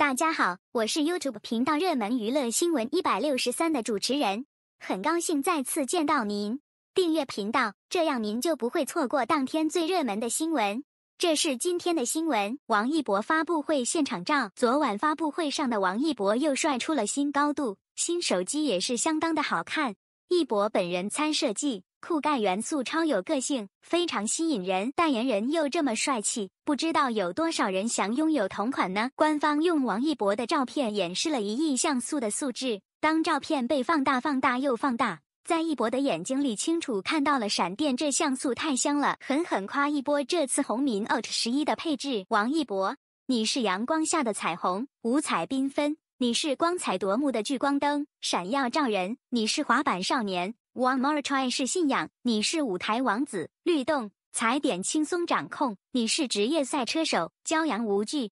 大家好，我是 YouTube 频道热门娱乐新闻一百六十三的主持人，很高兴再次见到您。订阅频道，这样您就不会错过当天最热门的新闻。这是今天的新闻：王一博发布会现场照。昨晚发布会上的王一博又帅出了新高度，新手机也是相当的好看。一博本人参设计。酷盖元素超有个性，非常吸引人。代言人又这么帅气，不知道有多少人想拥有同款呢？官方用王一博的照片演示了一亿像素的素质。当照片被放大、放大又放大，在一博的眼睛里清楚看到了闪电，这像素太香了，狠狠夸一波这次红米 Note 十一的配置。王一博，你是阳光下的彩虹，五彩缤纷；你是光彩夺目的聚光灯，闪耀照人；你是滑板少年。One more try 是信仰，你是舞台王子；律动踩点轻松掌控，你是职业赛车手，骄阳无惧。